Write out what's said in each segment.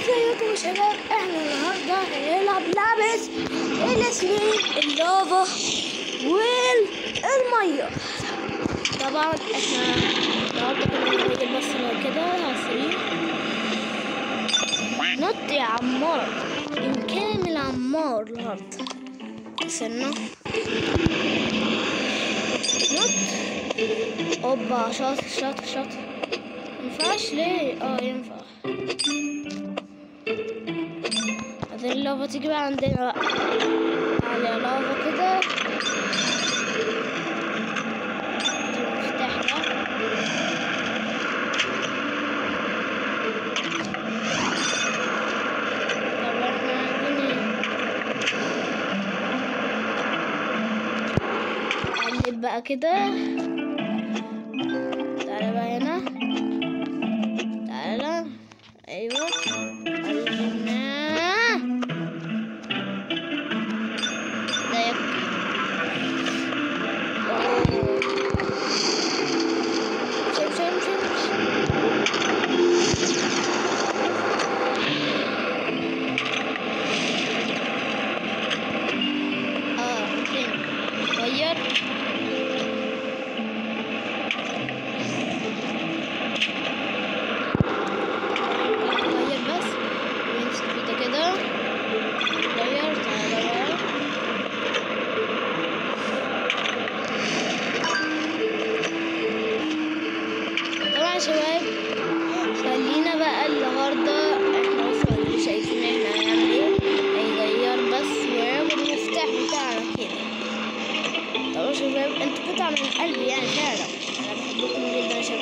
ازيكم يا شباب إحنا النهارده هنلعب لعبة الاسمين اللافا والمية. طبعا إحنا النهارده كنا هنيجي بس كده السرير نط يا عمار كان العمار النهارده استنى. نط. أوبا شاطر شاطر شاطر. مينفعش ليه؟ آه ينفع. هذه تيجي بقى عندنا على لعبة كده. بقى كده.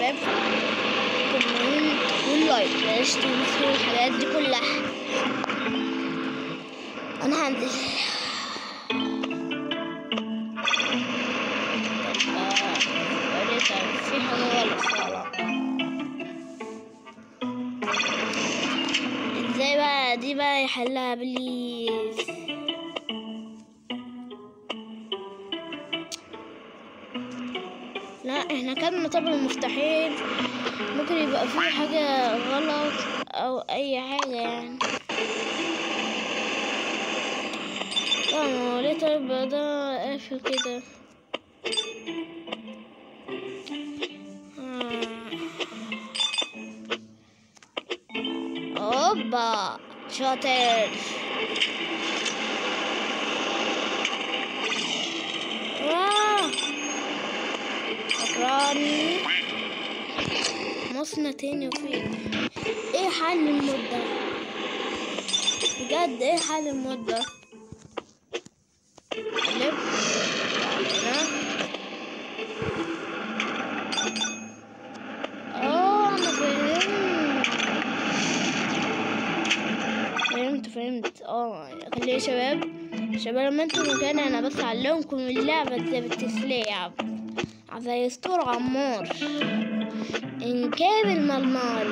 جدا يا شباب comment وال like بلاش تنسوا الحاجات دي كلها. أنا هنزل. إزاي بقى دي بقى يحلها please إحنا كنا طب المفتاحين ممكن يبقى في حاجة غلط أو أي حاجة يعني. هو ليه طيب ده قافل كده؟ آه. أوبا شاطر. واو. شكرا مصنع تاني وفين؟ إيه حل المدة؟ بجد إيه حل المدة؟ آه أنا فهمت. فهمت آه يا شباب. شباب لما أنتوا مكاني أنا بس أعلمكم اللعبة إزاي بتتلعب زي اسطور عمار. إن كان الملمال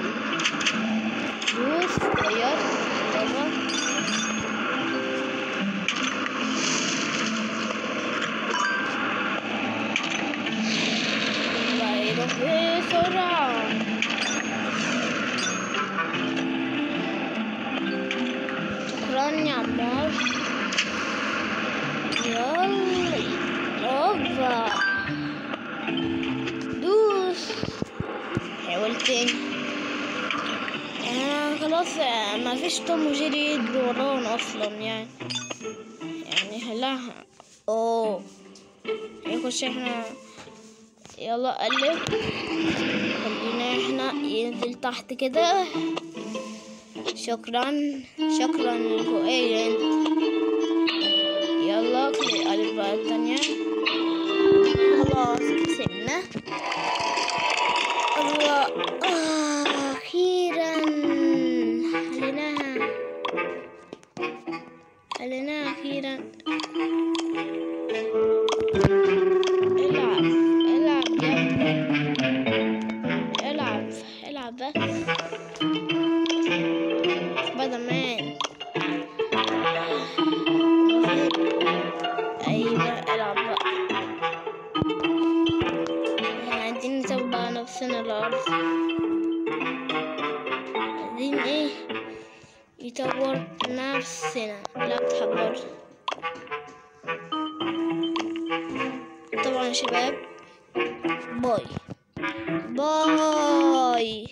دوس غير يلا يروح بسرعة. شكرا يا عمار. تاني يعني خلاص ما فيش توم وجيري يجروا ورانا أصلا يعني. يعني هلا أوه. يخش إحنا. يلا قلب خلينا إحنا ينزل تحت كده. شكرا شكرا انت يلا قلب التانية. خلاص كسبنا. حليناها أخيرا العب العب يا العب العب بس سبايدر مان أيوة العب بقى احنا عايزين نتبع نفسنا الأرض عايزين ايه يطور نفسنا لا تحبر طبعا يا شباب باي باي